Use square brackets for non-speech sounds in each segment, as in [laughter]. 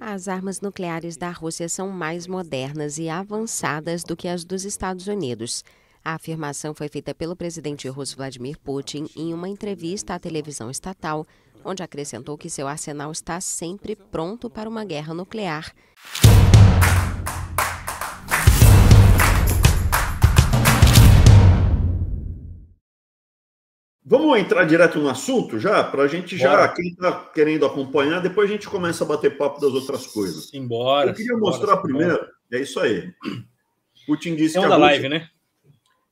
As armas nucleares da Rússia são mais modernas e avançadas do que as dos Estados Unidos. A afirmação foi feita pelo presidente russo Vladimir Putin em uma entrevista à televisão estatal, onde acrescentou que seu arsenal está sempre pronto para uma guerra nuclear. Vamos entrar direto no assunto já? Para a gente já, Bora. quem está querendo acompanhar, depois a gente começa a bater papo das outras coisas. Embora. Eu queria mostrar primeiro, é isso aí. [clears throat] Putin disse é que. É da Rússia, live, né?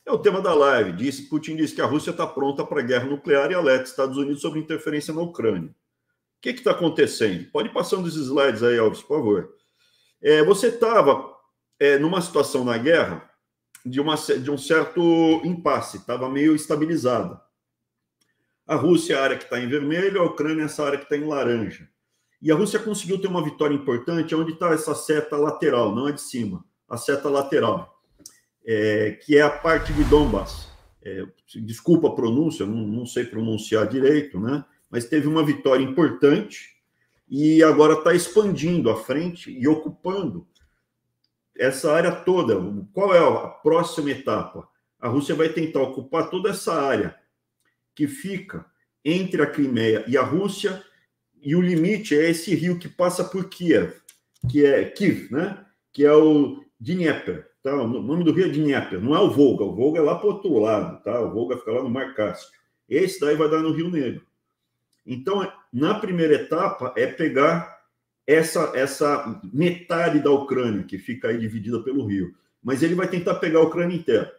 É o tema da live. Putin disse que a Rússia está pronta para a guerra nuclear e alerta Estados Unidos sobre interferência na Ucrânia. O que está acontecendo? Pode passando os slides aí, Alves, por favor. É, você estava é, numa situação na guerra de, uma, de um certo impasse, estava meio estabilizada. A Rússia é a área que está em vermelho, a Ucrânia é essa área que está em laranja. E a Rússia conseguiu ter uma vitória importante onde está essa seta lateral, não a de cima, a seta lateral, é, que é a parte de Donbass. É, desculpa a pronúncia, não, não sei pronunciar direito, né? mas teve uma vitória importante e agora está expandindo à frente e ocupando essa área toda. Qual é a próxima etapa? A Rússia vai tentar ocupar toda essa área que fica entre a Crimeia e a Rússia, e o limite é esse rio que passa por Kiev, que é Kiev, né? Que é o Dnieper, tá? O nome do rio é Dnieper, não é o Volga, o Volga é lá para outro lado, tá? O Volga fica lá no Mar Cáspio. Esse daí vai dar no Rio Negro. Então, na primeira etapa é pegar essa essa metade da Ucrânia que fica aí dividida pelo rio, mas ele vai tentar pegar a Ucrânia inteira.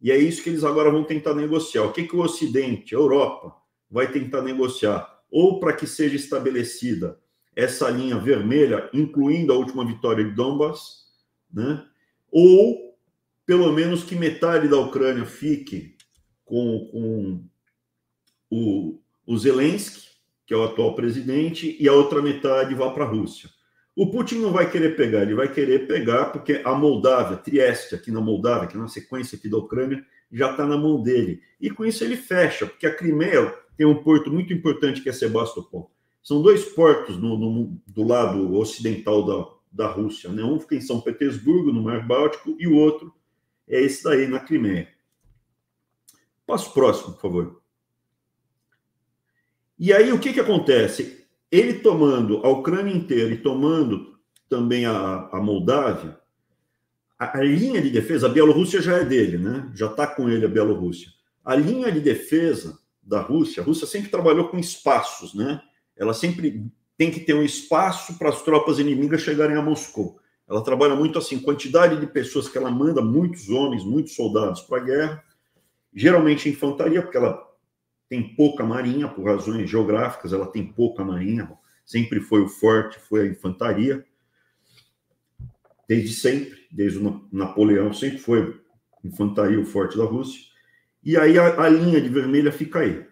E é isso que eles agora vão tentar negociar. O que, que o Ocidente, a Europa, vai tentar negociar? Ou para que seja estabelecida essa linha vermelha, incluindo a última vitória de Donbass, né? ou pelo menos que metade da Ucrânia fique com, com o, o Zelensky, que é o atual presidente, e a outra metade vá para a Rússia. O Putin não vai querer pegar, ele vai querer pegar porque a Moldávia, Trieste, aqui na Moldávia, que é na sequência aqui da Ucrânia, já está na mão dele. E com isso ele fecha, porque a Crimeia tem um porto muito importante que é Sebastopol. São dois portos no, no, do lado ocidental da, da Rússia. Né? Um fica em São Petersburgo, no Mar Báltico, e o outro é esse daí, na Crimeia. Passo próximo, por favor. E aí, o que, que acontece? Ele tomando a Ucrânia inteira e tomando também a, a Moldávia, a, a, linha de defesa, a Bielorrússia já é dele, né? Já está com ele a Bielorrússia. A linha de defesa da Rússia, a Rússia sempre trabalhou com espaços, né? Ela sempre tem que ter um espaço para as tropas inimigas chegarem a Moscou. Ela trabalha muito assim, quantidade de pessoas que ela manda, muitos homens, muitos soldados para a guerra, geralmente infantaria, porque ela tem pouca marinha, por razões geográficas, ela tem pouca marinha, sempre foi o forte, foi a infantaria, desde sempre, desde o Napoleão, sempre foi infantaria o forte da Rússia, e aí a, a linha de vermelha fica aí.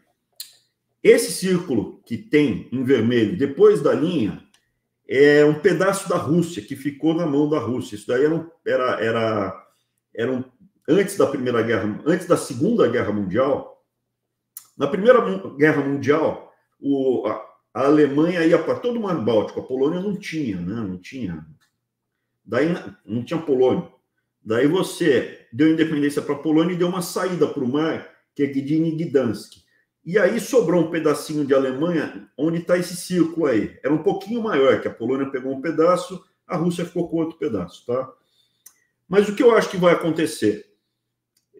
Esse círculo que tem em vermelho, depois da linha, é um pedaço da Rússia que ficou na mão da Rússia. Isso daí era, era, era, era um, antes da Primeira Guerra, antes da Segunda Guerra Mundial, na Primeira Guerra Mundial, o, a, a, Alemanha ia para todo o Mar Báltico, a Polônia não tinha, né? Não tinha. Daí não tinha Polônia. Daí você deu independência para a Polônia e deu uma saída para o mar, que é Gdynia Gdansk. E aí sobrou um pedacinho de Alemanha, onde está esse círculo aí. Era um pouquinho maior, que a Polônia pegou um pedaço, a Rússia ficou com outro pedaço, tá? Mas o que eu acho que vai acontecer?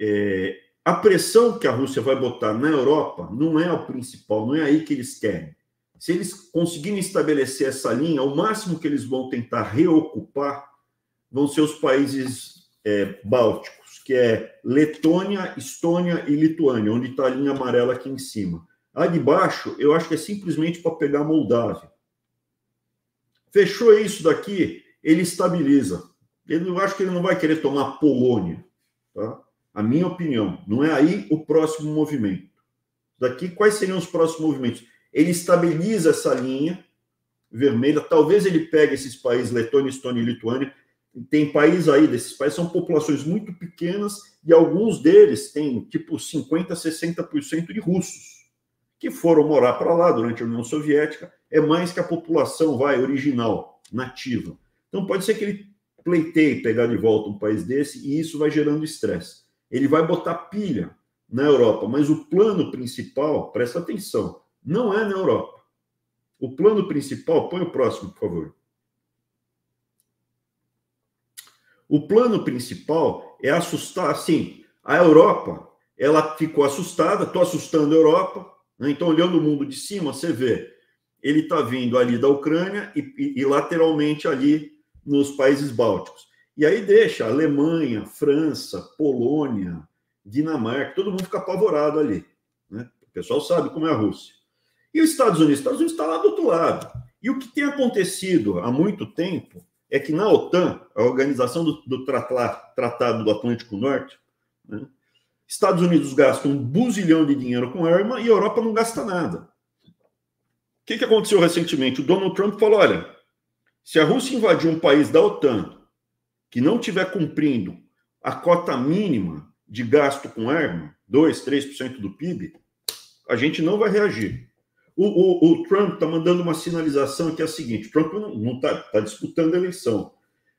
É, a pressão que a Rússia vai botar na Europa não é o principal, não é aí que eles querem. Se eles conseguirem estabelecer essa linha, o máximo que eles vão tentar reocupar vão ser os países é, bálticos, que é Letônia, Estônia e Lituânia, onde está a linha amarela aqui em cima. A de baixo, eu acho que é simplesmente para pegar a Moldávia. Fechou isso daqui, ele estabiliza. Ele, eu acho que ele não vai querer tomar Polônia. Tá? A minha opinião. Não é aí o próximo movimento. Daqui, quais seriam os próximos movimentos? Ele estabiliza essa linha vermelha, talvez ele pegue esses países, Letônia, Estônia e Lituânia. Tem países aí desses países, são populações muito pequenas e alguns deles têm tipo 50%, 60% de russos que foram morar para lá durante a União Soviética, é mais que a população vai original, nativa. Então pode ser que ele pleiteie pegar de volta um país desse e isso vai gerando estresse. Ele vai botar pilha na Europa, mas o plano principal, presta atenção, não é na Europa. O plano principal, põe o próximo, por favor. O plano principal é assustar, assim, a Europa, ela ficou assustada, estou assustando a Europa, né? então olhando o mundo de cima, você vê, ele está vindo ali da Ucrânia e, e, e lateralmente ali nos países bálticos. E aí deixa Alemanha, França, Polônia, Dinamarca, todo mundo fica apavorado ali. Né? O pessoal sabe como é a Rússia. E os Estados Unidos? Os Estados Unidos está lá do outro lado. E o que tem acontecido há muito tempo é que na OTAN, a organização do, do Tratado do Atlântico Norte, né, Estados Unidos gastam um buzilhão de dinheiro com arma e a Europa não gasta nada. O que, que aconteceu recentemente? O Donald Trump falou: olha, se a Rússia invadir um país da OTAN que não estiver cumprindo a cota mínima de gasto com arma, 2, 3% do PIB, a gente não vai reagir. O, o, o Trump está mandando uma sinalização que é a seguinte: Trump não está tá disputando a eleição,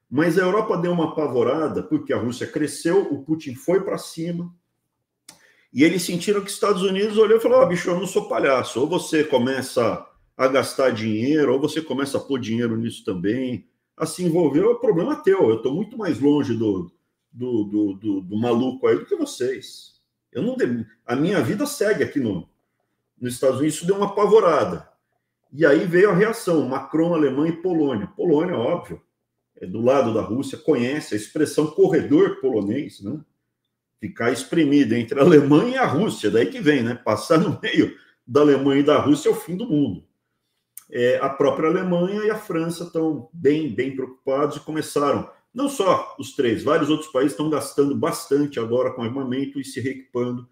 mas a Europa deu uma apavorada porque a Rússia cresceu, o Putin foi para cima, e eles sentiram que os Estados Unidos olhou e falou: oh, bicho, eu não sou palhaço, ou você começa a gastar dinheiro, ou você começa a pôr dinheiro nisso também. Assim envolveu, é problema teu. Eu estou muito mais longe do, do, do, do, do maluco aí do que vocês. Eu não a minha vida segue aqui no, nos Estados Unidos, isso deu uma apavorada. E aí veio a reação: Macron, Alemanha e Polônia. Polônia, óbvio, é do lado da Rússia, conhece a expressão corredor polonês, né? Ficar espremido entre a Alemanha e a Rússia, daí que vem, né? Passar no meio da Alemanha e da Rússia é o fim do mundo. É, a própria Alemanha e a França estão bem, bem preocupados e começaram. Não só os três, vários outros países estão gastando bastante agora com armamento e se reequipando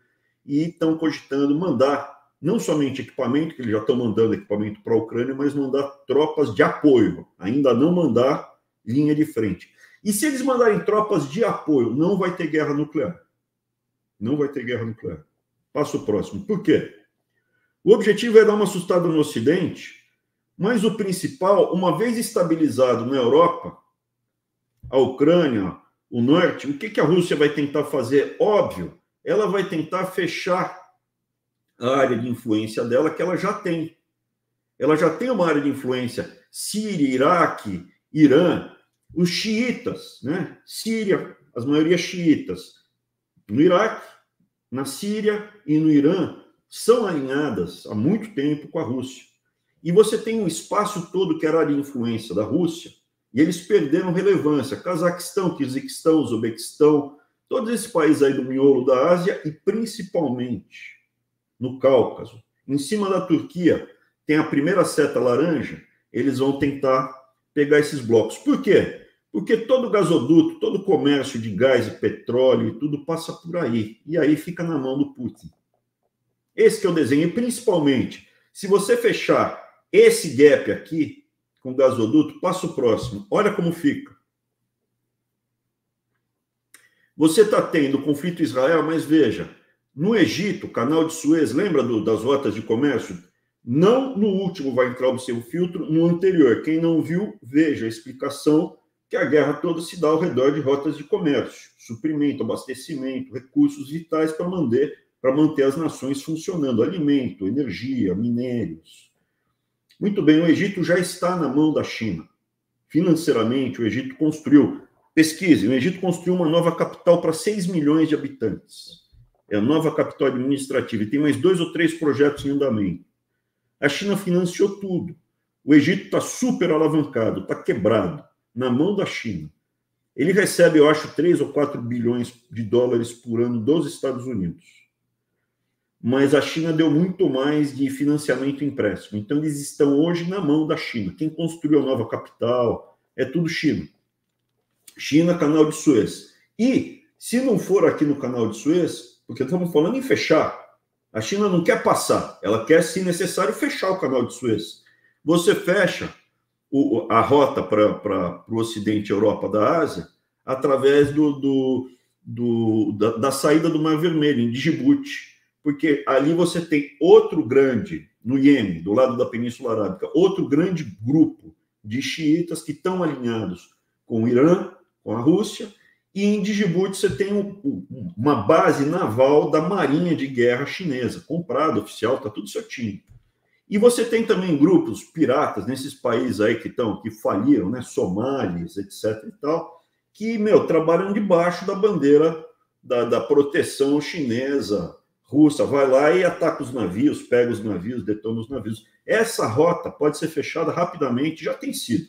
e estão cogitando mandar não somente equipamento, que eles já estão mandando equipamento para a Ucrânia, mas mandar tropas de apoio, ainda não mandar linha de frente. E se eles mandarem tropas de apoio, não vai ter guerra nuclear. Não vai ter guerra nuclear. Passo próximo. Por quê? O objetivo é dar uma assustada no Ocidente, mas o principal, uma vez estabilizado na Europa, a Ucrânia, o Norte, o que, a Rússia vai tentar fazer? Óbvio, ela vai tentar fechar a área de influência dela, que ela já tem. Ela já tem uma área de influência. Síria, Iraque, Irã, os xiitas, né? Síria, as maiorias xiitas. No Iraque, na Síria e no Irã, são alinhadas há muito tempo com a Rússia. E você tem um espaço todo que era de influência da Rússia, e eles perderam relevância. Cazaquistão, Quirguistão, Uzbequistão, todos esses países aí do miolo da Ásia e principalmente no Cáucaso. Em cima da Turquia tem a primeira seta laranja, eles vão tentar pegar esses blocos. Por quê? Porque todo gasoduto, todo comércio de gás e petróleo e tudo passa por aí. E aí fica na mão do Putin. Esse que é o desenho. E principalmente, se você fechar esse gap aqui com gasoduto, passa o próximo. Olha como fica. Você está tendo conflito Israel, mas veja, no Egito, canal de Suez, lembra do, das rotas de comércio? Não no último vai entrar o seu filtro, no anterior. Quem não viu, veja a explicação que a guerra toda se dá ao redor de rotas de comércio, suprimento, abastecimento, recursos vitais para manter, para manter as nações funcionando, alimento, energia, minérios. Muito bem, o Egito já está na mão da China. Financeiramente, o Egito construiu, pesquise, o Egito construiu uma nova capital para 6 milhões de habitantes é a nova capital administrativa, e tem mais dois ou três projetos em andamento. A China financiou tudo. O Egito está super alavancado, está quebrado, na mão da China. Ele recebe, eu acho, 3 ou 4 bilhões de dólares por ano dos Estados Unidos. Mas a China deu muito mais de financiamento e empréstimo. Então, eles estão hoje na mão da China. Quem construiu a nova capital é tudo China. China, canal de Suez. E, se não for aqui no canal de Suez, porque estamos falando em fechar. A China não quer passar, ela quer, se necessário, fechar o canal de Suez. Você fecha o, a rota para o Ocidente, Europa da Ásia, através do, do, do da, da, saída do Mar Vermelho, em Djibouti. Porque ali você tem outro grande, no Iêmen, do lado da Península Arábica, outro grande grupo de xiitas que estão alinhados com o Irã, com a Rússia, e em Djibouti você tem um, uma base naval da Marinha de Guerra Chinesa, comprada, oficial, está tudo certinho. E você tem também grupos piratas nesses países aí que estão, que faliram, né, Somálias, etc. e tal, que, meu, trabalham debaixo da bandeira da, da proteção chinesa, russa, vai lá e ataca os navios, pega os navios, detona os navios. Essa rota pode ser fechada rapidamente, já tem sido.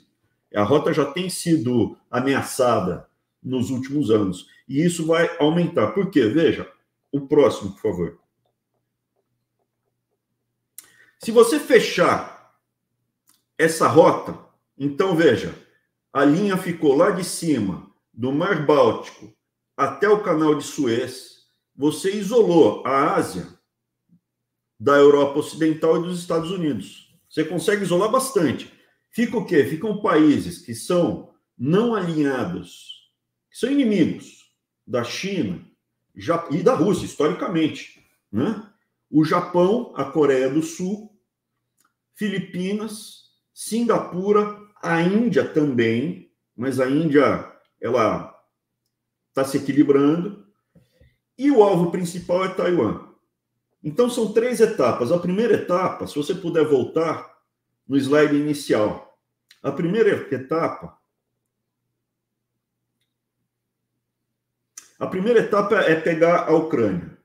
A rota já tem sido ameaçada nos últimos anos. E isso vai aumentar. Por quê? Veja, o próximo, por favor. Se você fechar essa rota, então veja, a linha ficou lá de cima do Mar Báltico até o Canal de Suez. Você isolou a Ásia da Europa Ocidental e dos Estados Unidos. Você consegue isolar bastante. Fica o quê? Ficam países que são não alinhados são inimigos da China e da Rússia, historicamente. Né? O Japão, a Coreia do Sul, Filipinas, Singapura, a Índia também, mas a Índia ela está se equilibrando. E o alvo principal é Taiwan. Então são três etapas. A primeira etapa, se você puder voltar no slide inicial, a primeira etapa A primeira etapa é pegar a Ucrânia.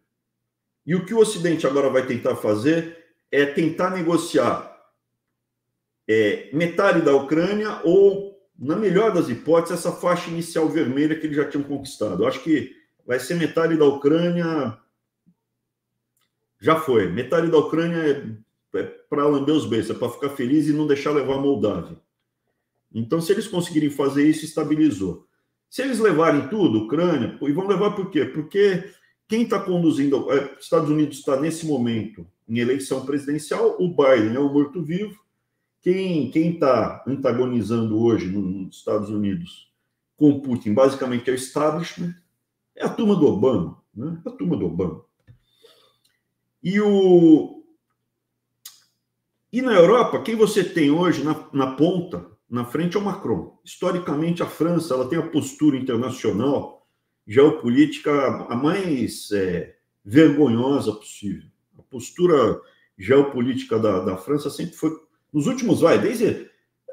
E o que o Ocidente agora vai tentar fazer é tentar negociar é, metade da Ucrânia ou, na melhor das hipóteses, essa faixa inicial vermelha que eles já tinham conquistado. Eu acho que vai ser metade da Ucrânia. Já foi. Metade da Ucrânia é, é para lamber os beijos, é para ficar feliz e não deixar levar a Moldávia. Então, se eles conseguirem fazer isso, estabilizou. Se eles levarem tudo, Ucrânia, e vão levar por quê? Porque quem está conduzindo, é, Estados Unidos está nesse momento em eleição presidencial, o Biden é o morto-vivo. Quem está antagonizando hoje nos Estados Unidos com Putin, basicamente é o establishment, é a turma do Obama, né? É a turma do Obama. E o e na Europa, quem você tem hoje na, na ponta na frente é o Macron. Historicamente, a França ela tem a postura internacional geopolítica a mais é, vergonhosa possível. A postura geopolítica da, da França sempre foi, nos últimos, vai, desde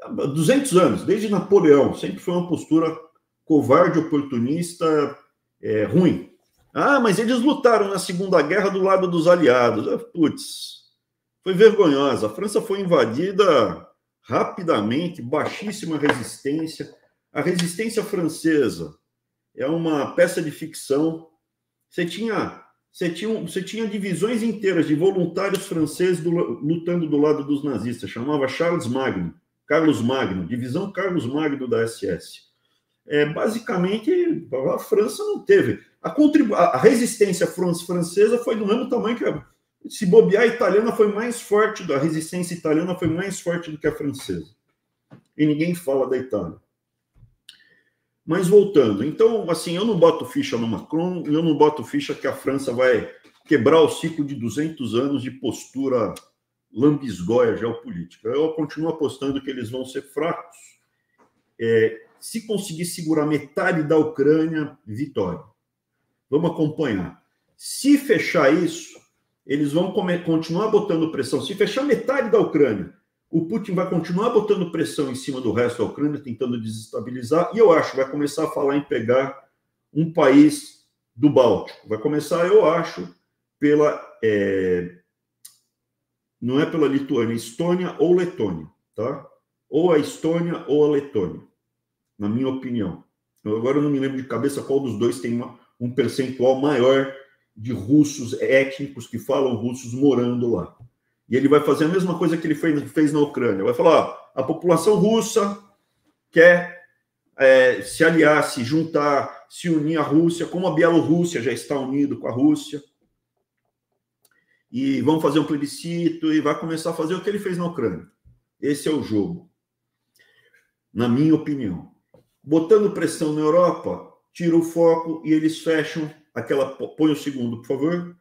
200 anos, desde Napoleão, sempre foi uma postura covarde, oportunista, é, ruim. Ah, mas eles lutaram na Segunda Guerra do lado dos aliados. Ah, putz, foi vergonhosa. A França foi invadida rapidamente, baixíssima resistência. A resistência francesa é uma peça de ficção. Você tinha, você tinha, você tinha divisões inteiras de voluntários franceses do, lutando do lado dos nazistas, chamava Charles Magno, Carlos Magno, divisão Carlos Magno da SS. É, basicamente, a França não teve. A, a resistência francesa foi do mesmo tamanho que a se bobear, a italiana foi mais forte, a resistência italiana foi mais forte do que a francesa. E ninguém fala da Itália. Mas voltando, então, assim, eu não boto ficha no Macron, eu não boto ficha que a França vai quebrar o ciclo de 200 anos de postura lambisgoia geopolítica. Eu continuo apostando que eles vão ser fracos. É, se conseguir segurar metade da Ucrânia, vitória. Vamos acompanhar. Se fechar isso, eles vão continuar botando pressão. Se fechar metade da Ucrânia, o Putin vai continuar botando pressão em cima do resto da Ucrânia, tentando desestabilizar, e eu acho vai começar a falar em pegar um país do Báltico. Vai começar, eu acho, pela. É, não é pela Lituânia, Estônia ou Letônia, tá? Ou a Estônia ou a Letônia, na minha opinião. Eu agora não me lembro de cabeça qual dos dois tem uma, um percentual maior de russos étnicos que falam russos morando lá. E ele vai fazer a mesma coisa que ele fez, fez na Ucrânia. Vai falar: ó, a população russa quer é, se aliar, se juntar, se unir à Rússia, como a Bielorrússia já está unido com a Rússia. E vão fazer um plebiscito e vai começar a fazer o que ele fez na Ucrânia. Esse é o jogo, na minha opinião. Botando pressão na Europa, tira o foco e eles fecham aquela. Põe o segundo, por favor.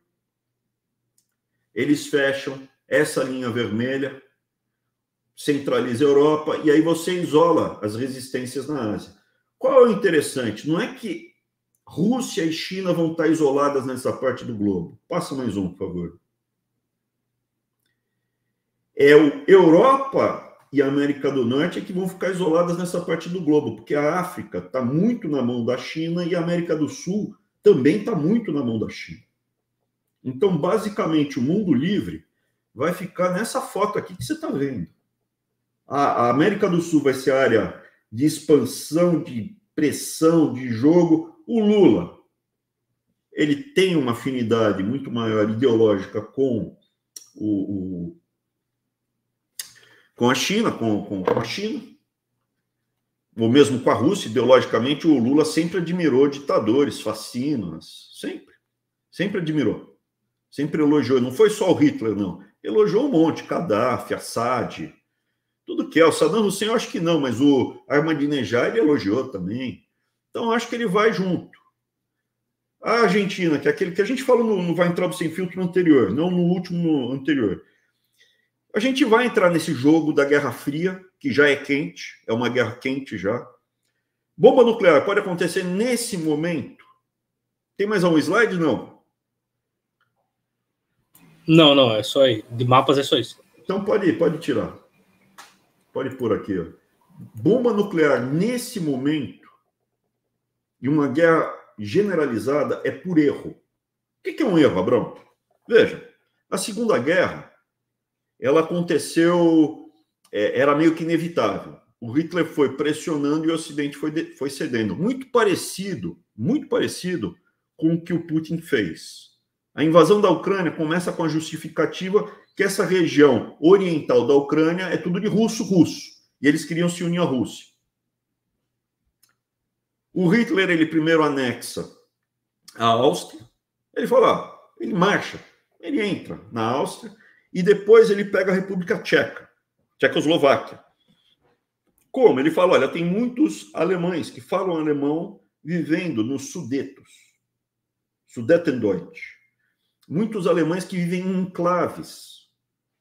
eles fecham essa linha vermelha, centraliza a Europa e aí você isola as resistências na Ásia. Qual é o interessante? Não é que Rússia e China vão estar isoladas nessa parte do globo. Passa mais um, por favor. É o Europa e a América do Norte é que vão ficar isoladas nessa parte do globo, porque a África está muito na mão da China e a América do Sul também está muito na mão da China. Então, basicamente, o mundo livre vai ficar nessa foto aqui que você está vendo. A, a América do Sul vai ser a área de expansão, de pressão, de jogo. O Lula, ele tem uma afinidade muito maior ideológica com o, o com a China, com, com, a China, ou mesmo com a Rússia, ideologicamente, o Lula sempre admirou ditadores, fascinas, sempre. Sempre admirou. Sempre elogiou. Não foi só o Hitler, não. Elogiou um monte, Gaddafi, Assad, tudo que é. O Saddam Hussein eu acho que não, mas o Ahmadinejad ele elogiou também. Então acho que ele vai junto. A Argentina, que é aquele que a gente falou no, no Vai Entrar Sem Filtro anterior, não no último anterior. A gente vai entrar nesse jogo da Guerra Fria, que já é quente, é uma guerra quente já. Bomba nuclear pode acontecer nesse momento? Tem mais um slide? Não. Não, não, é só aí. De mapas é só isso. Então pode, pode tirar. Pode pôr aqui. Ó. Bomba nuclear nesse momento e uma guerra generalizada é por erro. O que é um erro, Abrão? Veja, a Segunda Guerra ela aconteceu, é, era meio que inevitável. O Hitler foi pressionando e o Ocidente foi, de, foi cedendo. Muito parecido, muito parecido com o que o Putin fez. A invasão da Ucrânia começa com a justificativa que essa região oriental da Ucrânia é tudo de russo-russo. E eles queriam se unir à Rússia. O Hitler, ele primeiro anexa a Áustria. Ele fala, ah, ele marcha, ele entra na Áustria e depois ele pega a República Tcheca, Tchecoslováquia. Como? Ele fala: olha, tem muitos alemães que falam alemão vivendo nos Sudetos, Sudetendeutsch. Muitos alemães que vivem em enclaves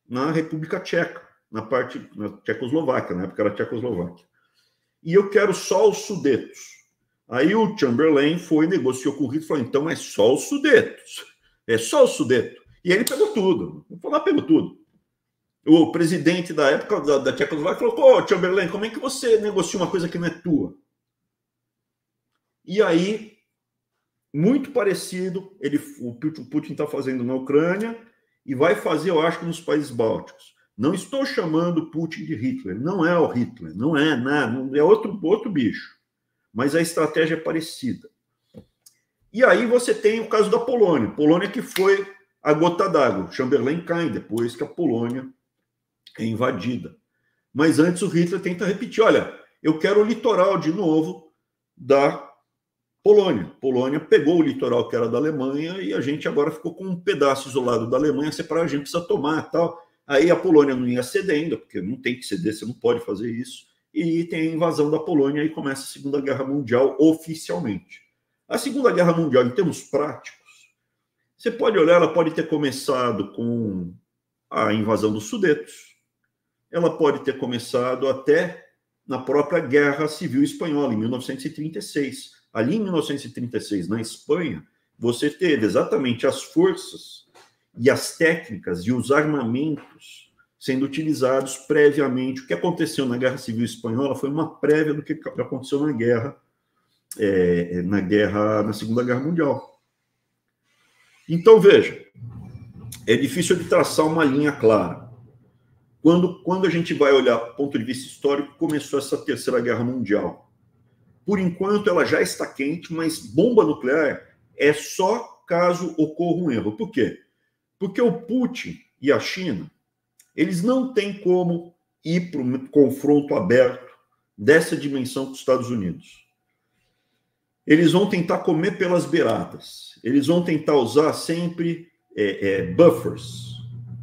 na República Tcheca, na parte na Tchecoslováquia, na época era Tchecoslováquia. E eu quero só os Sudetos. Aí o Chamberlain foi, negociou com o Hitler e falou: então é só os Sudetos. É só os Sudetos. E ele pegou tudo. Foi lá, pegou tudo. O presidente da época da, da Tchecoslováquia falou: pô, Chamberlain, como é que você negocia uma coisa que não é tua? E aí, muito parecido, ele, o Putin está fazendo na Ucrânia e vai fazer, eu acho, nos países bálticos. Não estou chamando Putin de Hitler, não é o Hitler, não é nada, é outro, outro bicho. Mas a estratégia é parecida. E aí você tem o caso da Polônia. Polônia que foi a gota d'água. Chamberlain cai depois que a Polônia é invadida. Mas antes o Hitler tenta repetir: olha, eu quero o litoral de novo da Polônia. Polônia pegou o litoral que era da Alemanha e a gente agora ficou com um pedaço isolado da Alemanha, separar a gente precisa tomar tal. Aí a Polônia não ia cedendo, porque não tem que ceder, você não pode fazer isso. E tem a invasão da Polônia e começa a Segunda Guerra Mundial oficialmente. A Segunda Guerra Mundial, em termos práticos, você pode olhar, ela pode ter começado com a invasão dos Sudetos, ela pode ter começado até na própria Guerra Civil Espanhola, em 1936. Ali em 1936, na Espanha, você teve exatamente as forças e as técnicas e os armamentos sendo utilizados previamente. O que aconteceu na Guerra Civil Espanhola foi uma prévia do que aconteceu na guerra, é, na guerra, na Segunda Guerra Mundial. Então, veja, é difícil de traçar uma linha clara. Quando, quando a gente vai olhar do ponto de vista histórico, começou essa Terceira Guerra Mundial. Por enquanto, ela já está quente, mas bomba nuclear é só caso ocorra um erro. Por quê? Porque o Putin e a China, eles não têm como ir para um confronto aberto dessa dimensão com os Estados Unidos eles vão tentar comer pelas beiradas, eles vão tentar usar sempre é, é, buffers,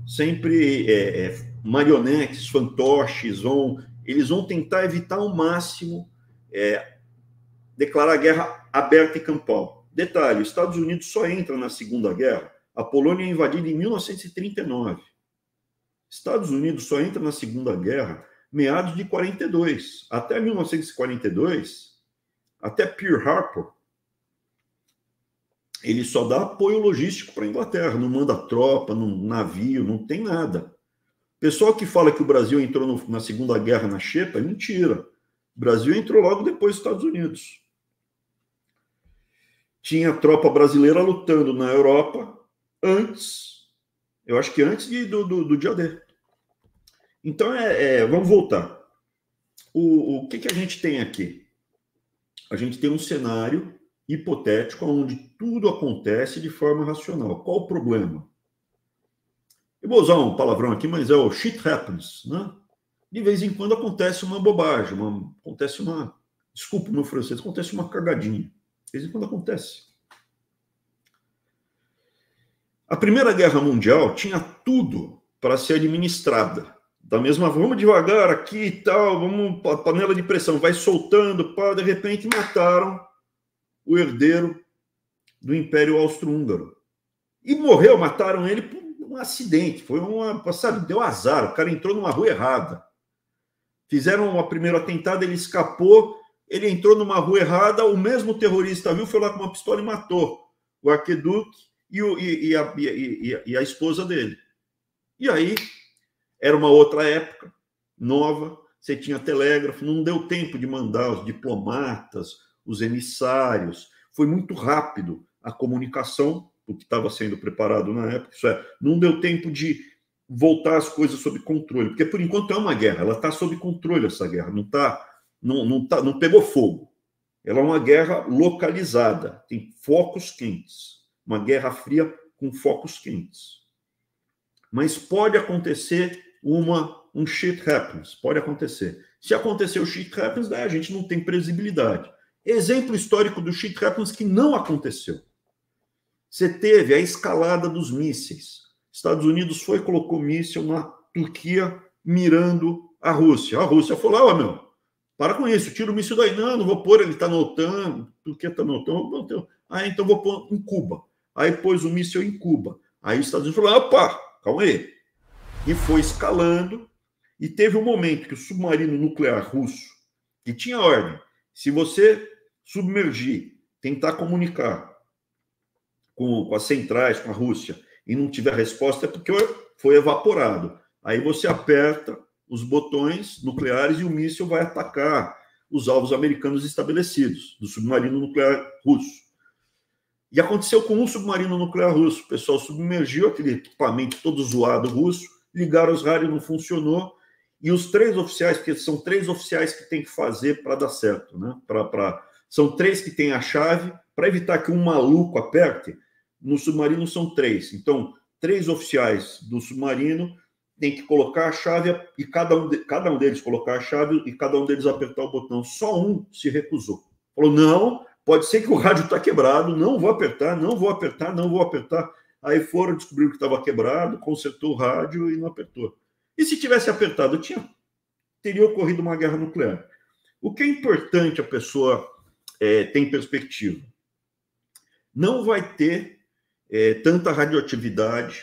sempre é, é, marionetes, fantoches, vão, eles vão tentar evitar ao máximo é, declarar guerra aberta e campal. Detalhe: os Estados Unidos só entra na Segunda Guerra A Polônia é invadida em 1939. Estados Unidos só entra na Segunda Guerra meados de 42. Até 1942, até Pearl Harbor, ele só dá apoio logístico para a Inglaterra, não manda tropa, não navio, não tem nada. Pessoal que fala que o Brasil entrou no, na Segunda Guerra na Xepa, é mentira. O Brasil entrou logo depois dos Estados Unidos. Tinha tropa brasileira lutando na Europa antes, eu acho que antes de, do, do, do dia D. Então, é, é, vamos voltar. O, o que, que a gente tem aqui? A gente tem um cenário hipotético onde tudo acontece de forma racional. Qual o problema? Eu vou usar um palavrão aqui, mas é o shit happens, né? De vez em quando acontece uma bobagem, uma, acontece uma. Desculpa o meu francês, acontece uma cagadinha. De vez em quando acontece. A Primeira Guerra Mundial tinha tudo para ser administrada. Da mesma vamos devagar aqui e tal, vamos panela de pressão, vai soltando, pá, de repente mataram o herdeiro do Império Austro-Húngaro. E morreu, mataram ele por um acidente, foi uma, sabe, deu azar, o cara entrou numa rua errada. Fizeram o primeiro atentado, ele escapou, ele entrou numa rua errada, o mesmo terrorista viu, foi lá com uma pistola e matou o arqueduque e, o, e, e, a, e, e a esposa dele. E aí, era uma outra época, nova, você tinha telégrafo, não deu tempo de mandar os diplomatas, os emissários. Foi muito rápido a comunicação, o que estava sendo preparado na época. Isso é, não deu tempo de voltar as coisas sob controle, porque por enquanto é uma guerra, ela está sob controle essa guerra, não tá, não, não tá, não pegou fogo. Ela é uma guerra localizada, tem focos quentes, uma guerra fria com focos quentes. Mas pode acontecer uma um shit happens, pode acontecer. Se acontecer o shit happens, daí a gente não tem previsibilidade. Exemplo histórico do shit happens que não aconteceu. Você teve a escalada dos mísseis. Estados Unidos foi e colocou míssil na Turquia mirando a Rússia. A Rússia falou: ah, meu, para com isso, tira o míssil daí. Não, não vou pôr, ele está no OTAN, Turquia está no OTAN. Ah, então vou pôr em Cuba. Aí pôs o míssil em Cuba. Aí os Estados Unidos falou: opa, calma aí. E foi escalando. E teve um momento que o submarino nuclear russo, que tinha ordem, se você submergir, tentar comunicar com, com as centrais, com a Rússia, e não tiver resposta, é porque foi evaporado. Aí você aperta os botões nucleares e o míssil vai atacar os alvos americanos estabelecidos, do submarino nuclear russo. E aconteceu com um submarino nuclear russo. O pessoal submergiu aquele equipamento todo zoado russo, ligaram os rádios, não funcionou. E os três oficiais, porque são três oficiais que tem que fazer para dar certo, né? Pra, são três que têm a chave, para evitar que um maluco aperte, no submarino são três. Então, três oficiais do submarino têm que colocar a chave e cada um, de, cada um deles colocar a chave e cada um deles apertar o botão. Só um se recusou. Falou: não, pode ser que o rádio está quebrado, não vou apertar, não vou apertar, não vou apertar. Aí foram, descobriram que estava quebrado, consertou o rádio e não apertou. E se tivesse apertado, tinha, teria ocorrido uma guerra nuclear. O que é importante a pessoa é, ter em perspectiva? Não vai ter é, tanta radioatividade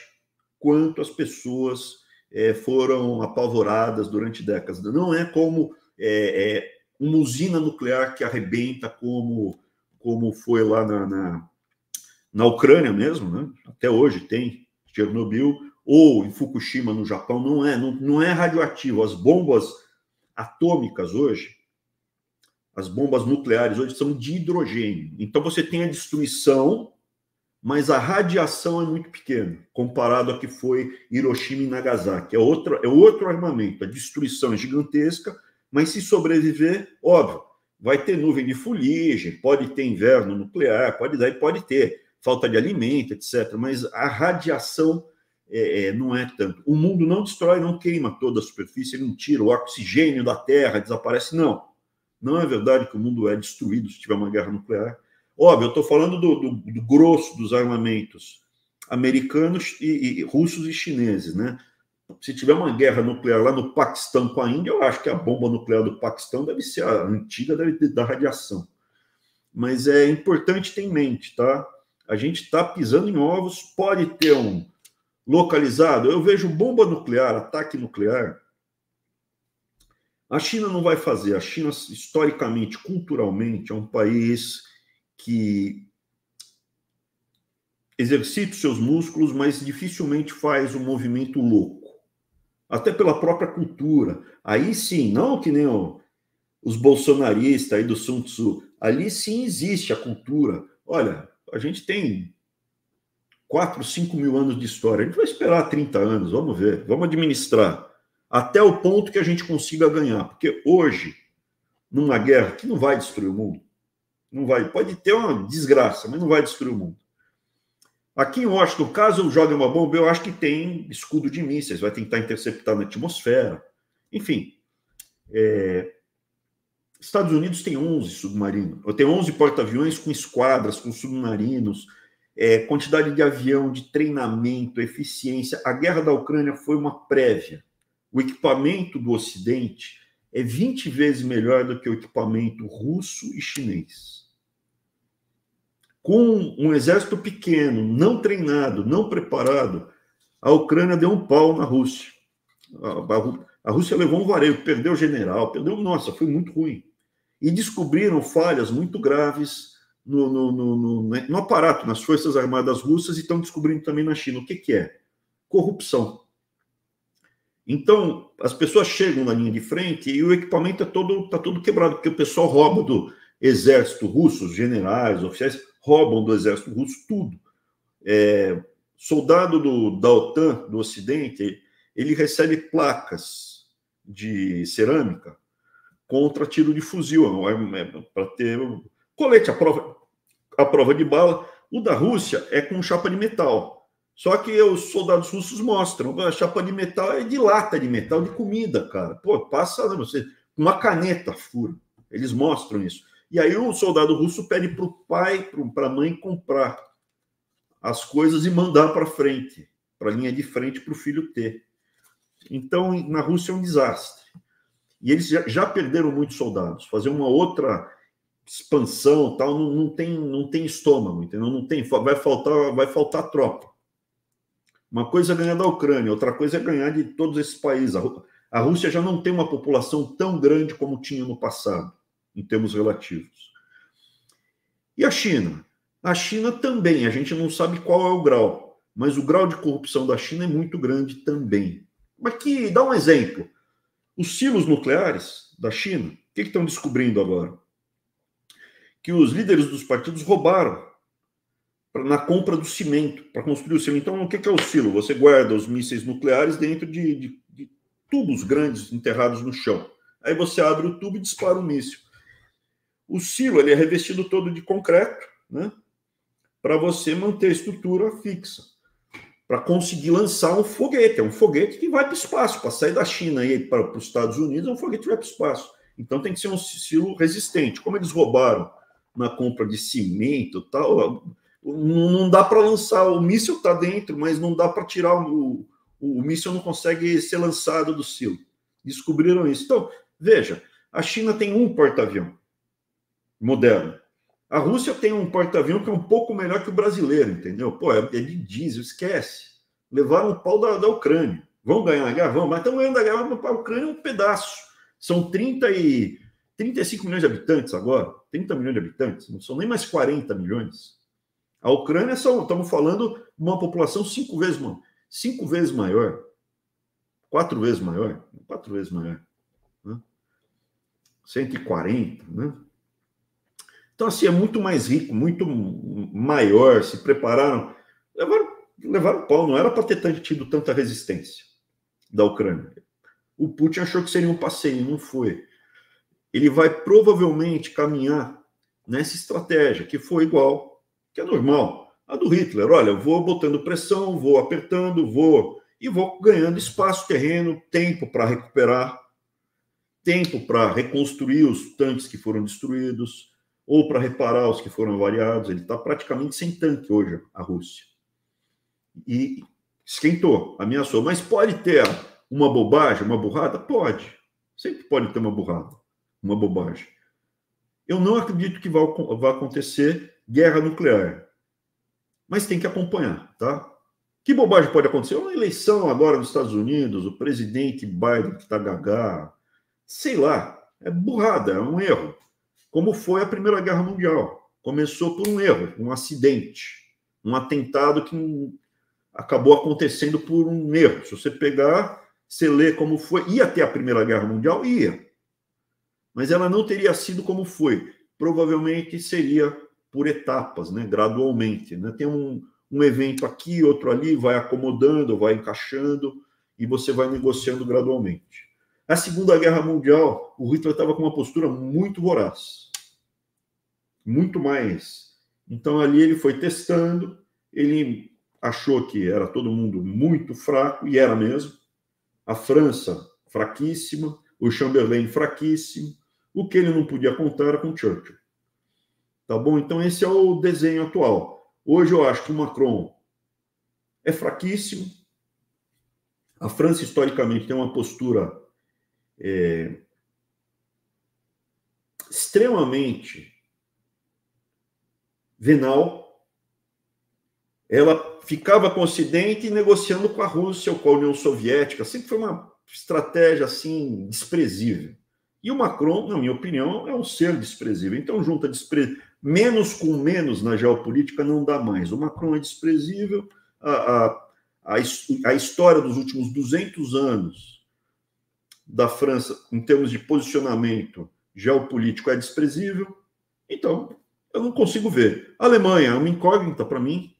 quanto as pessoas é, foram apavoradas durante décadas. Não é como é, é, uma usina nuclear que arrebenta, como, como foi lá na, na, na Ucrânia mesmo, né? até hoje tem Chernobyl, ou em Fukushima, no Japão, não é, não, não é radioativo. As bombas atômicas hoje, as bombas nucleares hoje são de hidrogênio. Então você tem a destruição mas a radiação é muito pequena comparado a que foi Hiroshima e Nagasaki. É outro, é outro armamento, a destruição é gigantesca, mas se sobreviver, óbvio, vai ter nuvem de fuligem, pode ter inverno nuclear, pode dar, pode ter falta de alimento, etc. Mas a radiação é, é, não é tanto. O mundo não destrói, não queima toda a superfície, não tira o oxigênio da Terra, desaparece. Não. Não é verdade que o mundo é destruído se tiver uma guerra nuclear Óbvio, eu estou falando do, do, do, grosso dos armamentos americanos e, e, russos e chineses, né? Se tiver uma guerra nuclear lá no Paquistão com a Índia, eu acho que a bomba nuclear do Paquistão deve ser a antiga, deve dar radiação. Mas é importante ter em mente, tá? a gente está pisando em ovos, pode ter um localizado. Eu vejo bomba nuclear, ataque nuclear. A China não vai fazer. A China, historicamente, culturalmente, é um país que exercita os seus músculos, mas dificilmente faz um movimento louco. Até pela própria cultura. Aí sim, não que nem os bolsonaristas aí do Sun Tzu. Ali sim existe a cultura. Olha, a gente tem 4, 5 mil anos de história. A gente vai esperar 30 anos, vamos ver, vamos administrar. Até o ponto que a gente consiga ganhar. Porque hoje, numa guerra que não vai destruir o mundo, não vai, pode ter uma desgraça, mas não vai destruir o mundo. Aqui em Washington, caso jogue uma bomba, eu acho que tem escudo de mísseis, vai tentar interceptar na atmosfera. Enfim, é... Estados Unidos tem 11 submarinos, tem 11 porta-aviões com esquadras, com submarinos, é, quantidade de avião, de treinamento, eficiência. A guerra da Ucrânia foi uma prévia. O equipamento do Ocidente é 20 vezes melhor do que o equipamento russo e chinês. Com um exército pequeno, não treinado, não preparado, a Ucrânia deu um pau na Rússia. A, Rússia levou um vareio, perdeu o general, perdeu. Nossa, foi muito ruim. E descobriram falhas muito graves no, no, no, no, aparato, nas Forças Armadas Russas, e estão descobrindo também na China. O que, que é? Corrupção. Então, as pessoas chegam na linha de frente e o equipamento está todo, tá todo quebrado, porque o pessoal rouba do exército russo, os generais, oficiais, roubam do exército russo tudo. É, soldado do, da OTAN, do Ocidente, ele recebe placas de cerâmica contra tiro de fuzil, é, é, para ter colete à prova, à prova de bala. O da Rússia é com chapa de metal. Só que os soldados russos mostram, a chapa de metal é de lata de metal, de comida, cara. Pô, passa você uma caneta fura. Eles mostram isso. E aí o soldado russo pede para o pai, para a mãe comprar as coisas e mandar para frente, para a linha de frente para o filho ter. Então, na Rússia é um desastre. E eles já, já perderam muitos soldados. Fazer uma outra expansão tal não, não tem não tem estômago entendeu não tem vai faltar vai faltar tropa uma coisa é ganhar da Ucrânia outra coisa é ganhar de todos esses países. A Rússia já não tem uma população tão grande como tinha no passado em termos relativos. E a China? A China também a gente não sabe qual é o grau mas o grau de corrupção da China é muito grande também. Mas que dá um exemplo. Os silos nucleares da China o que, que estão descobrindo agora? Que os líderes dos partidos roubaram pra, na compra do cimento, para construir o silo. Então, o que é o silo? Você guarda os mísseis nucleares dentro de, de, de tubos grandes enterrados no chão. Aí você abre o tubo e dispara o míssil. O silo ele é revestido todo de concreto, né? Para você manter a estrutura fixa, para conseguir lançar um foguete. É um foguete que vai para o espaço, para sair da China e para os Estados Unidos, é um foguete que vai para o espaço. Então tem que ser um silo resistente. Como eles roubaram na compra de cimento tal. Não, dá para lançar, o míssil está dentro, mas não dá para tirar o, o, o míssil não consegue ser lançado do silo. Descobriram isso. Então, veja, a China tem um porta-avião moderno. A Rússia tem um porta-avião que é um pouco melhor que o brasileiro, entendeu? Pô, é, é de diesel, esquece. Levaram o pau da, da Ucrânia. Vão ganhar a guerra? Vão, mas estão ganhando a guerra para a Ucrânia um pedaço. São 30 e 35 milhões de habitantes agora, 30 milhões de habitantes, não são nem mais 40 milhões. A Ucrânia são, estamos falando de uma população cinco vezes, cinco vezes maior, quatro vezes maior, quatro vezes maior, né? 140, né? Então, assim, é muito mais rico, muito maior, se prepararam, levaram, levaram pau, não era para ter tido tanta resistência da Ucrânia. O Putin achou que seria um passeio, não foi ele vai provavelmente caminhar nessa estratégia, que foi igual, que é normal, a do Hitler. Olha, eu vou botando pressão, vou apertando, vou e vou ganhando espaço, terreno, tempo para recuperar, tempo para reconstruir os tanques que foram destruídos, ou para reparar os que foram variados. Ele está praticamente sem tanque hoje, a Rússia. E esquentou, ameaçou. Mas pode ter uma bobagem, uma burrada? Pode. Sempre pode ter uma burrada uma bobagem. Eu não acredito que vai acontecer guerra nuclear. mas tem que acompanhar, tá? Que bobagem pode acontecer? Uma eleição agora nos Estados Unidos, o presidente Biden que está gagá, sei lá, é burrada, é um erro. Como foi a Primeira Guerra Mundial. Começou por um erro, um acidente, um atentado que acabou acontecendo por um erro. Se você pegar, você lê como foi, ia até a Primeira Guerra Mundial? Ia. Mas ela não teria sido como foi. Provavelmente seria por etapas, né? gradualmente. Né? Tem um, um evento aqui, outro ali, vai acomodando, vai encaixando, e você vai negociando gradualmente. Na Segunda Guerra Mundial, o Hitler estava com uma postura muito voraz. Muito mais. Então ali ele foi testando, ele achou que era todo mundo muito fraco, e era mesmo. A França, fraquíssima, o Chamberlain, fraquíssimo. O que ele não podia contar era com Churchill. Tá bom? Então, esse é o desenho atual. Hoje eu acho que o Macron é fraquíssimo. A França, historicamente, tem uma postura é, extremamente venal. Ela ficava com o Ocidente negociando com a Rússia ou com a União Soviética. Sempre foi uma estratégia assim desprezível. E o Macron, na minha opinião, é um ser desprezível. Então, junta despre... menos com menos na geopolítica não dá mais. O Macron é desprezível. A, a, a, a história dos últimos 200 anos da França, em termos de posicionamento geopolítico, é desprezível. Então, eu não consigo ver. A Alemanha é uma incógnita para mim.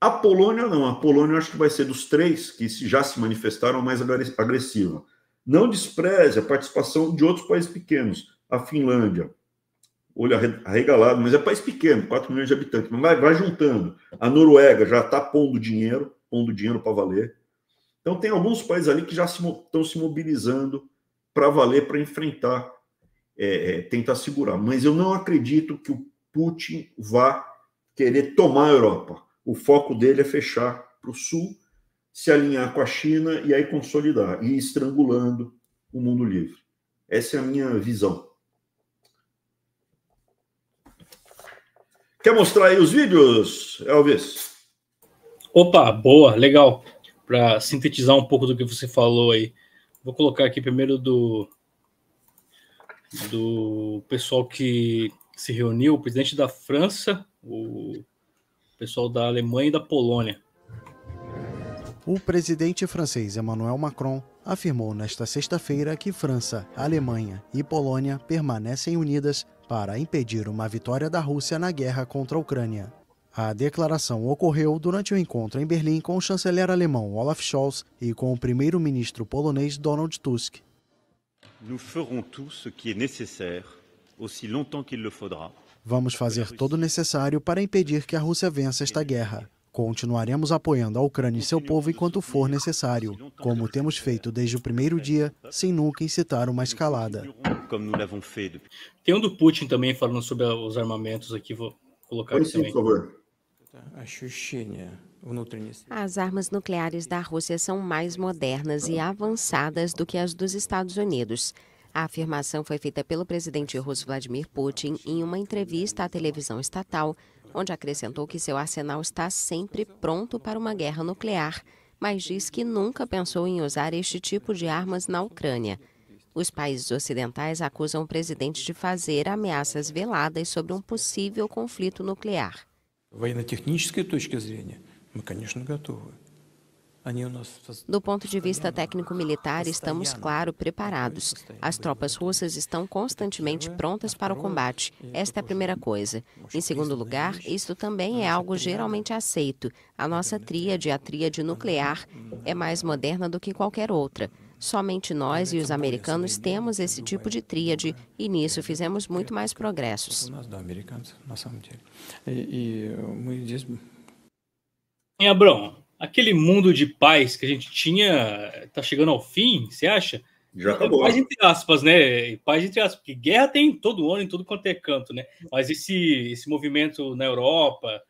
A Polônia, não. A Polônia, eu acho que vai ser dos três que já se manifestaram mais agressiva. Não despreze a participação de outros países pequenos. A Finlândia, olho arregalado, mas é país pequeno, 4 milhões de habitantes, mas vai, vai juntando. A Noruega já está pondo dinheiro, pondo dinheiro para valer. Então, tem alguns países ali que já se, estão se mobilizando para valer, para enfrentar, é, é, tentar segurar. Mas eu não acredito que o Putin vá querer tomar a Europa. O foco dele é fechar para o sul, se alinhar com a China e aí consolidar, e estrangulando o mundo livre. Essa é a minha visão. Quer mostrar aí os vídeos, Elvis? Opa, boa, legal para sintetizar um pouco do que você falou aí. Vou colocar aqui primeiro do do pessoal que se reuniu, o presidente da França, o pessoal da Alemanha e da Polônia. O presidente francês Emmanuel Macron afirmou nesta sexta-feira que França, Alemanha e Polônia permanecem unidas para impedir uma vitória da Rússia na guerra contra a Ucrânia. A declaração ocorreu durante o um encontro em Berlim com o chanceler alemão Olaf Scholz e com o primeiro-ministro polonês Donald Tusk. Vamos fazer todo o necessário para impedir que a Rússia vença esta guerra. Continuaremos apoiando a Ucrânia e seu povo enquanto for necessário, como temos feito desde o primeiro dia, sem nunca incitar uma escalada. Tem um do Putin também falando sobre os armamentos aqui, vou colocar aqui também. Por favor. As armas nucleares da Rússia são mais modernas e avançadas do que as dos Estados Unidos. A afirmação foi feita pelo presidente russo Vladimir Putin em uma entrevista à televisão estatal, onde acrescentou que seu arsenal está sempre pronto para uma guerra nuclear, mas diz que nunca pensou em usar este tipo de armas na Ucrânia. Os países ocidentais acusam o presidente de fazer ameaças veladas sobre um possível conflito nuclear военно-технической точки зрения, мы, конечно, готовы. Do ponto de vista técnico-militar, estamos, claro, preparados. As tropas russas estão constantemente prontas para o combate. Esta é a primeira coisa. Em segundo lugar, isto também é algo geralmente aceito. A nossa tríade, a tríade nuclear, é mais moderna do que qualquer outra. Somente nós e os americanos temos esse tipo de tríade e nisso fizemos muito mais progressos. Em Abrão, aquele mundo de paz que a gente tinha está chegando ao fim, você acha? Já acabou. Paz entre aspas, né? Paz entre aspas, porque guerra tem todo ano, em todo quanto é canto, né? Mas esse, esse movimento na Europa,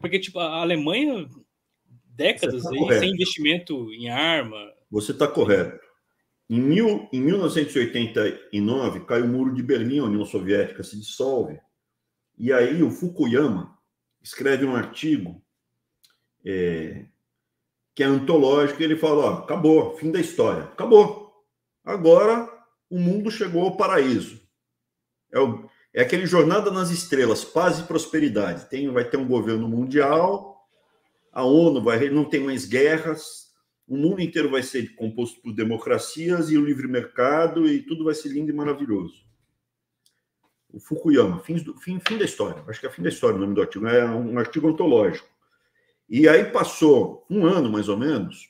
porque tipo, a Alemanha, décadas tá aí, sem investimento em arma, você está correto. Em, mil, em 1989, cai o muro de Berlim, a União Soviética se dissolve. E aí o Fukuyama escreve um artigo é, que é antológico, ele fala: ó, acabou, fim da história, acabou. Agora o mundo chegou ao paraíso. É, o, é aquele jornada nas estrelas, paz e prosperidade. Tem, vai ter um governo mundial, a ONU vai, não tem mais guerras, o mundo inteiro vai ser composto por democracias e o livre mercado e tudo vai ser lindo e maravilhoso. O Fukuyama, fim, fim, fim da história. Acho que é fim da história o nome do artigo. É um artigo ontológico. E aí passou um ano, mais ou menos,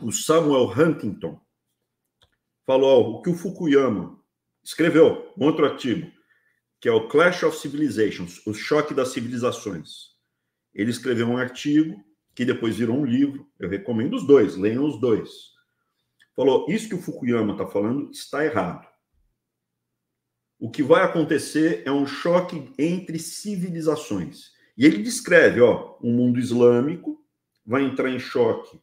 o Samuel Huntington falou o que o Fukuyama escreveu, um outro artigo, que é o Clash of Civilizations, o choque das civilizações. Ele escreveu um artigo que depois virou um livro. Eu recomendo os dois, leiam os dois. Falou: isso que o Fukuyama está falando está errado. O que vai acontecer é um choque entre civilizações. E ele descreve, ó, um mundo islâmico vai entrar em choque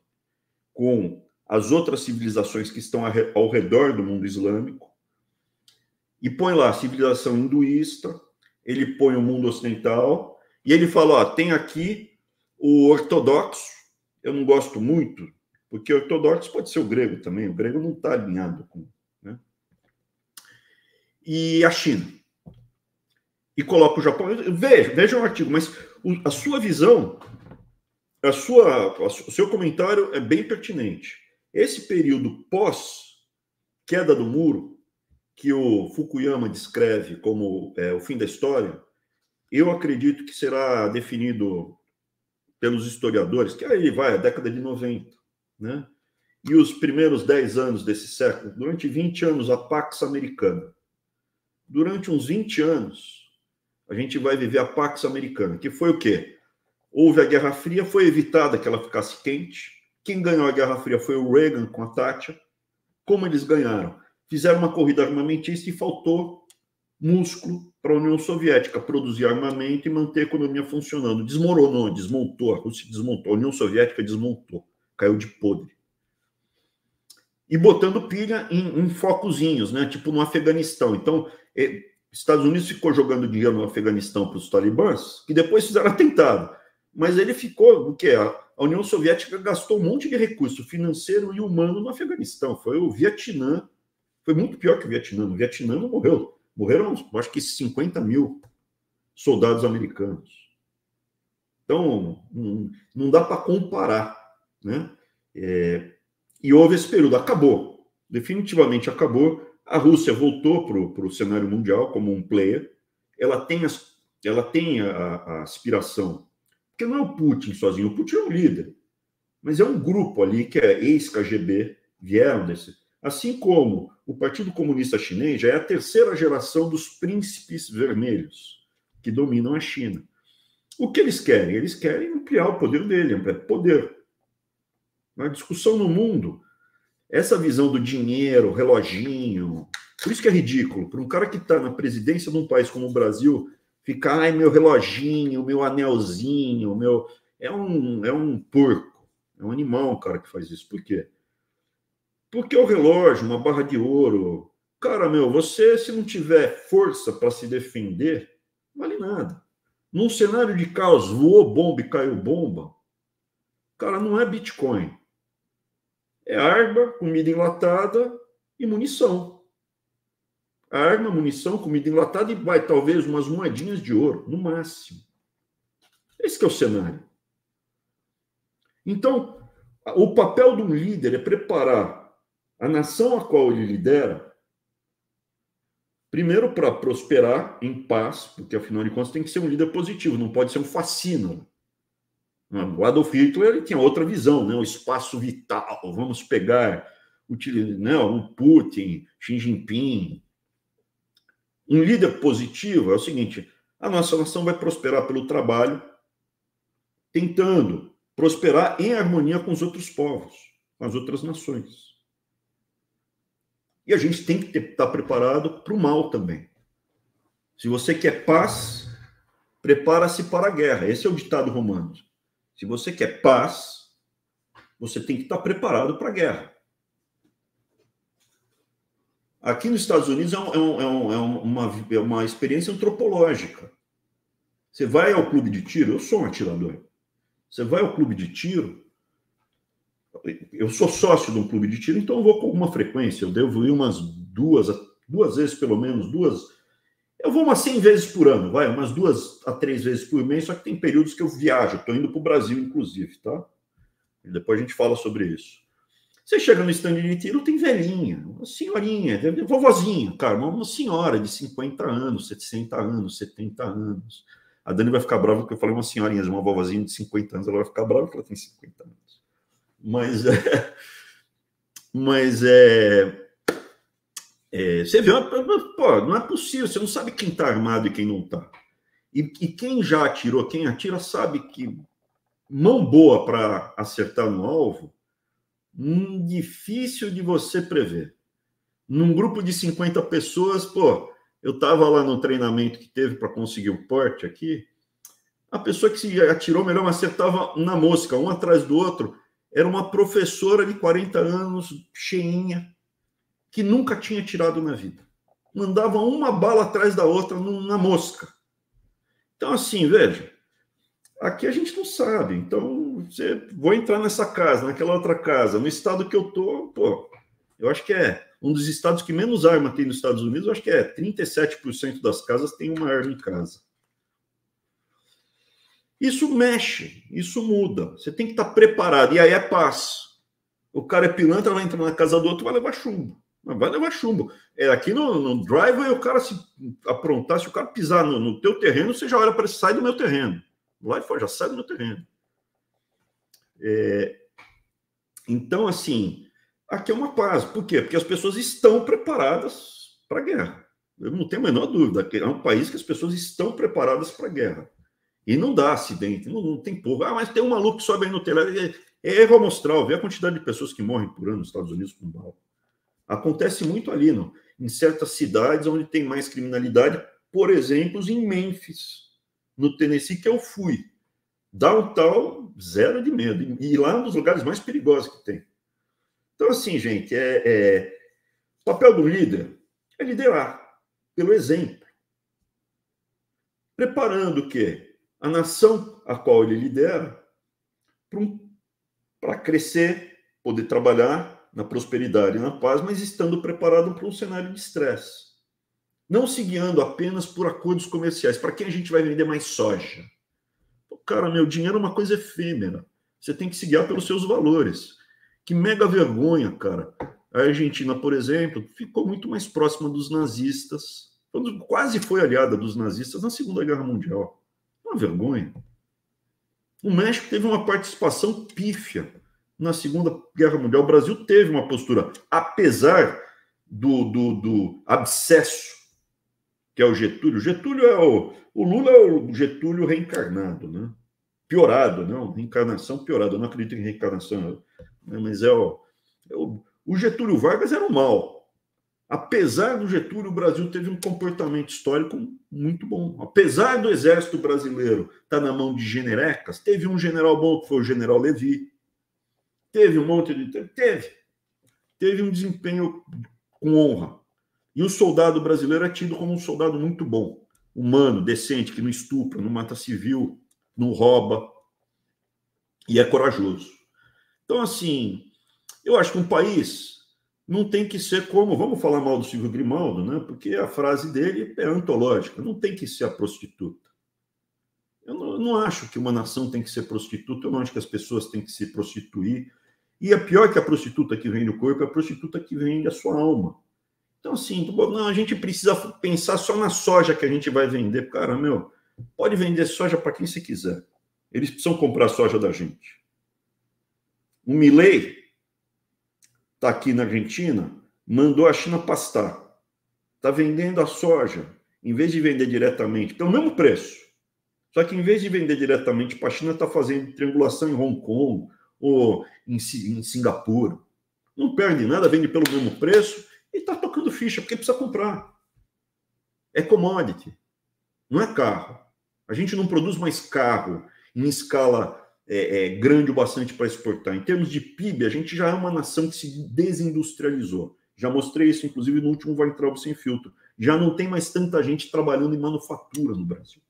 com as outras civilizações que estão ao redor do mundo islâmico e põe lá a civilização hinduísta, ele põe o mundo ocidental e ele fala, ó, tem aqui o ortodoxo, eu não gosto muito, porque ortodoxo pode ser o grego também, o grego não está alinhado com, né? E a China e coloca o Japão. Veja, veja o artigo, mas a sua visão, a sua, o seu comentário é bem pertinente. Esse período pós queda do muro, que o Fukuyama descreve como é, o fim da história, eu acredito que será definido pelos historiadores, que aí vai a década de 90, né? E os primeiros 10 anos desse século, durante 20 anos, a Pax Americana. Durante uns 20 anos, a gente vai viver a Pax Americana, que foi o quê? Houve a Guerra Fria, foi evitada que ela ficasse quente. Quem ganhou a Guerra Fria foi o Reagan com a Thatcher. Como eles ganharam? Fizeram uma corrida armamentista e faltou músculo para a União Soviética produzir armamento e manter a economia funcionando. Desmoronou, desmontou, a Rússia desmontou, a União Soviética desmontou, caiu de podre. E botando pilha em, em focozinhos, né? tipo no Afeganistão. Então, Estados Unidos ficou jogando dinheiro no Afeganistão para os talibãs, que depois fizeram atentado. Mas ele ficou, o que? A União Soviética gastou um monte de recurso financeiro e humano no Afeganistão. Foi o Vietnã, foi muito pior que o Vietnã. O Vietnã não morreu. Morreram, acho que 50 mil soldados americanos. Então, não, não dá para comparar. Né? É, e houve esse período, acabou. Definitivamente acabou a Rússia voltou para o cenário mundial como um player. Ela tem, as, ela tem a, a, aspiração, porque não é o Putin sozinho, o Putin é um líder, mas é um grupo ali que é ex-KGB, vieram desse. Assim como o Partido Comunista Chinês já é a terceira geração dos príncipes vermelhos que dominam a China. O que eles querem? Eles querem ampliar o poder dele, ampliar poder. Na discussão no mundo, essa visão do dinheiro, reloginho, por isso que é ridículo. Para um cara que está na presidência de um país como o Brasil, ficar, ai, meu reloginho, meu anelzinho, meu. É um, é um porco, é um animal o cara que faz isso. Por quê? Porque o relógio, uma barra de ouro. Cara, meu, você, se não tiver força para se defender, vale nada. Num cenário de caos, voou bomba e caiu bomba, cara, não é Bitcoin. É arma, comida enlatada e munição. Arma, munição, comida enlatada e vai talvez umas moedinhas de ouro, no máximo. Esse é o cenário. Então, o papel de um líder é preparar a nação a qual ele lidera, primeiro para prosperar em paz, porque afinal de contas tem que ser um líder positivo, não pode ser um fascínio. O Adolf Hitler ele tinha outra visão, né? o espaço vital, vamos pegar né? o Putin, Xi Jinping. Um líder positivo é o seguinte: a nossa nação vai prosperar pelo trabalho, tentando prosperar em harmonia com os outros povos, com as outras nações. E a gente tem que estar preparado para o mal também. Se você quer paz, prepara-se para a guerra. Esse é o ditado romano. Se você quer paz, você tem que estar preparado para a guerra. Aqui nos Estados Unidos é, um, é, um, é, é uma, é uma experiência antropológica. Você vai ao clube de tiro, eu sou um atirador. Você vai ao clube de tiro, eu sou sócio de um clube de tiro, então eu vou com alguma frequência. Eu devo ir umas duas, duas vezes pelo menos, duas. Eu vou umas 100 vezes por ano, vai, umas duas a três vezes por mês, só que tem períodos que eu viajo, estou indo para o Brasil, inclusive, tá? E depois a gente fala sobre isso. Você chega no stand de tiro, tem velhinha, uma senhorinha, vovozinha, cara, uma senhora de 50 anos, 60 anos, 70 anos. A Dani vai ficar brava porque eu falei uma senhorinha, uma vovozinha de 50 anos, ela vai ficar brava porque ela tem 50 anos. Mas é. [laughs] Mas é. É você vê, pô, não é possível, você não sabe quem está armado e quem não está. E, e quem já atirou, quem atira, sabe que mão boa para acertar no alvo, hum, difícil de você prever. Num grupo de 50 pessoas, pô, eu estava lá no treinamento que teve para conseguir o porte aqui. A pessoa que se atirou melhor, acertava na mosca, um atrás do outro, era uma professora de 40 anos, cheinha, que nunca tinha tirado na vida. Mandava uma bala atrás da outra na mosca. Então, assim, veja, aqui a gente não sabe. Então, você, vou entrar nessa casa, naquela outra casa, no estado que eu tô, pô, eu acho que é um dos estados que menos arma tem nos Estados Unidos, acho que é 37% das casas tem uma arma em casa. Isso mexe, isso muda. Você tem que estar preparado. E aí é paz. O cara é pilantra, vai entrar na casa do outro, vai levar chumbo. Vai levar chumbo. É, aqui no, no driveway, o cara se aprontar, se o cara pisar no, no teu terreno, você já olha para ele, sai do meu terreno. Lá e fora, já sai do meu terreno. É, então, assim, aqui é uma paz. Por quê? Porque as pessoas estão preparadas para a guerra. Eu não tenho a menor dúvida. É um país que as pessoas estão preparadas para a guerra. E não dá acidente, não, não, tem povo. Ah, mas tem um maluco que sobe aí no telhado. É, é erro amostral. Vê a quantidade de pessoas que morrem por ano nos Estados Unidos com bala. Acontece muito ali, não? em certas cidades onde tem mais criminalidade, por exemplo, em Memphis, no Tennessee, que eu fui. Downtown, zero de medo. E lá é um dos lugares mais perigosos que tem. Então, assim, gente, é, é, o papel do líder é liderar pelo exemplo. Preparando o quê? A nação a qual ele lidera para um, crescer, poder trabalhar na prosperidade e na paz, mas estando preparado para um cenário de estresse. Não se guiando apenas por acordos comerciais. Para quem a gente vai vender mais soja? Cara, meu dinheiro é uma coisa efêmera. Você tem que se guiar pelos seus valores. Que mega vergonha, cara. A Argentina, por exemplo, ficou muito mais próxima dos nazistas, quase foi aliada dos nazistas na Segunda Guerra Mundial. Uma vergonha. O México teve uma participação pífia na Segunda Guerra Mundial. O Brasil teve uma postura, apesar do, do, do abscesso que é o Getúlio. Getúlio é o, o Lula é o Getúlio reencarnado, né? Piorado, não, reencarnação piorada. Eu não acredito em reencarnação né? mas é o, é o, o Getúlio Vargas era o mal. Apesar do Getúlio, o Brasil teve um comportamento histórico muito bom. Apesar do exército brasileiro estar tá na mão de generecas, teve um general bom que foi o general Levi. Teve um monte de. Teve. Teve um desempenho com honra. E o soldado brasileiro é tido como um soldado muito bom, humano, decente, que não estupra, não mata civil, não rouba e é corajoso. Então, assim, eu acho que um país não tem que ser como, vamos falar mal do Silvio Grimaldo, né? Porque a frase dele é antológica, não tem que ser a prostituta. Eu não, eu não acho que uma nação tem que ser prostituta, eu não acho que as pessoas têm que se prostituir. E é pior que a prostituta que vende o corpo, é a prostituta que vende a sua alma. Então, assim, não, a gente precisa pensar só na soja que a gente vai vender. Cara, meu, pode vender soja para quem você quiser. Eles precisam comprar soja da gente. O Milley está aqui na Argentina, mandou a China pastar. Está vendendo a soja, em vez de vender diretamente, pelo mesmo preço. Só que em vez de vender diretamente para a China, está fazendo triangulação em Hong Kong ou em, em Singapura. Não perde nada, vende pelo mesmo preço e está tocando ficha, porque precisa comprar. É commodity, não é carro. A gente não produz mais carro em escala é, é, grande o bastante para exportar. Em termos de PIB, a gente já é uma nação que se desindustrializou. Já mostrei isso, inclusive, no último Weintraub Sem Filtro. Já não tem mais tanta gente trabalhando em manufatura no Brasil.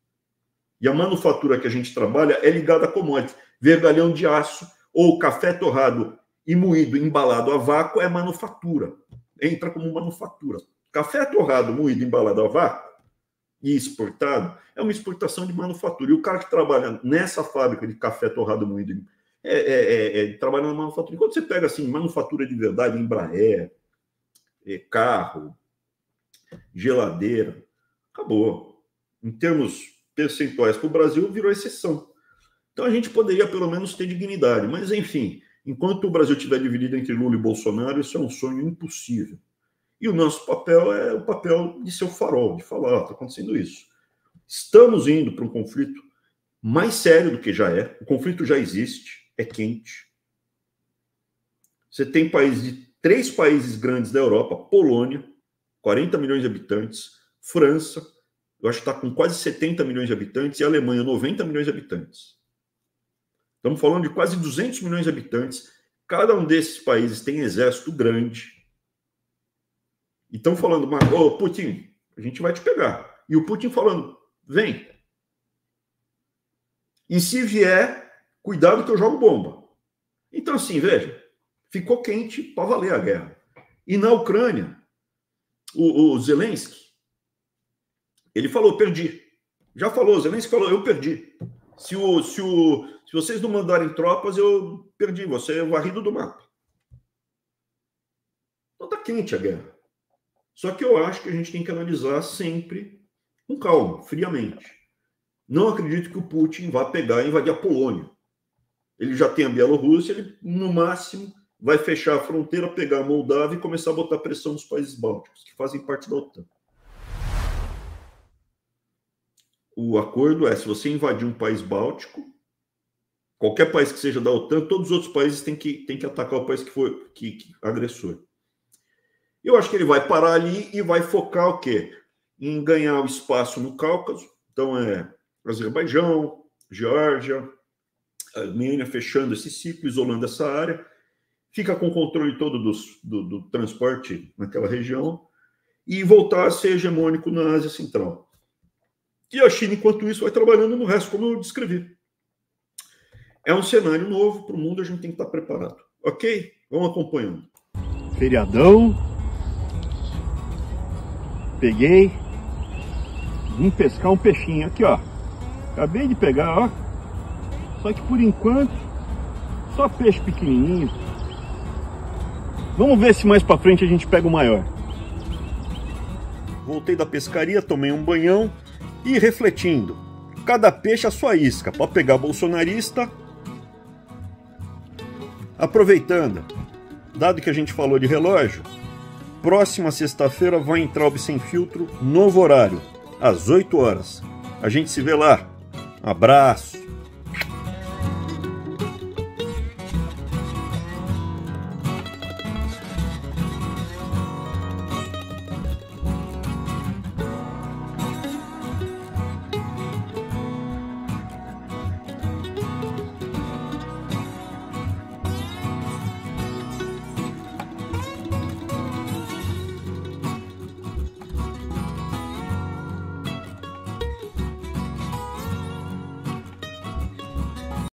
E a manufatura que a gente trabalha é ligada a commodities. Vergalhão de aço ou café torrado e moído, embalado a vácuo é manufatura. Entra como manufatura. Café torrado, moído, embalado a vácuo e exportado é uma exportação de manufatura. E o cara que trabalha nessa fábrica de café torrado, moído, é, é, é, é trabalha na manufatura. Enquanto você pega assim, manufatura de verdade, Embraer, é, carro, geladeira, acabou. Em termos percentuais para o Brasil, virou exceção. Então a gente poderia pelo menos ter dignidade. Mas, enfim, enquanto o Brasil estiver dividido entre Lula e Bolsonaro, isso é um sonho impossível. E o nosso papel é o papel de ser o farol, de falar: está acontecendo isso. Estamos indo para um conflito mais sério do que já é. O conflito já existe, é quente. Você tem países de três países grandes da Europa: Polônia, 40 milhões de habitantes, França, eu acho que está com quase 70 milhões de habitantes, e Alemanha, 90 milhões de habitantes. Estamos falando de quase 200 milhões de habitantes. Cada um desses países tem exército grande. E estão falando, ô oh, Putin, a gente vai te pegar. E o Putin falando, vem. E se vier, cuidado que eu jogo bomba. Então, assim, veja, ficou quente para valer a guerra. E na Ucrânia, o, o Zelensky, ele falou, perdi. Já falou, Zelensky falou, eu perdi. Se, o, se, o, vocês não mandarem tropas, eu perdi. Você é varrido do mapa. Então tá quente a guerra. Só que eu acho que a gente tem que analisar sempre com calma, friamente. Não acredito que o Putin vá pegar e invadir a Polônia. Ele já tem a Bielorrússia, ele, no máximo, vai fechar a fronteira, pegar a Moldávia e começar a botar pressão nos países bálticos, que fazem parte da OTAN. O acordo é: se você invadir um país báltico, qualquer país que seja da OTAN, todos os outros países têm que, têm que atacar o país que foi que, que, agressor. Eu acho que ele vai parar ali e vai focar o quê? Em ganhar o espaço no Cáucaso. Então é Azerbaijão, Geórgia, Armênia fechando esse ciclo, isolando essa área, fica com o controle todo do, do transporte naquela região e voltar a ser hegemônico na Ásia Central. E a China, enquanto isso, vai trabalhando no resto, como eu descrevi. É um cenário novo para o mundo, a gente tem que estar preparado. Ok? Vamos acompanhando. Feriadão. Peguei. Vim pescar um peixinho aqui, ó. Acabei de pegar, ó. Só que por enquanto, só peixe pequenininho. Vamos ver se mais para frente a gente pega o maior. Voltei da pescaria, tomei um banhão e refletindo. Cada peixe a sua isca, pode pegar bolsonarista. Aproveitando, dado que a gente falou de relógio, próxima sexta-feira vai entrar o Sem Filtro, novo horário, às 8 horas. A gente se vê lá. Abraço.